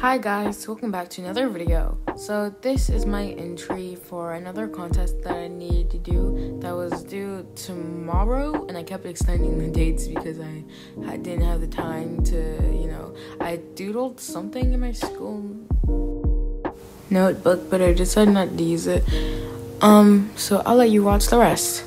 Hi guys, welcome back to another video. So this is my entry for another contest that I needed to do that was due tomorrow and I kept extending the dates because I, I didn't have the time to, you know, I doodled something in my school notebook but I decided not to use it. Um, so I'll let you watch the rest.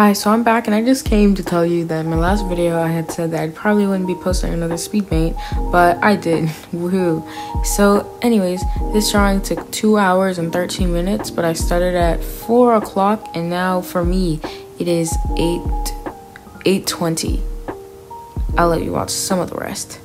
Hi, so I'm back and I just came to tell you that in my last video I had said that I probably wouldn't be posting another speedmate, but I did. Woohoo. So anyways, this drawing took 2 hours and 13 minutes, but I started at 4 o'clock and now for me it is 8 8.20. I'll let you watch some of the rest.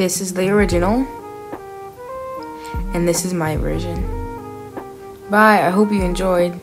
This is the original, and this is my version. Bye, I hope you enjoyed.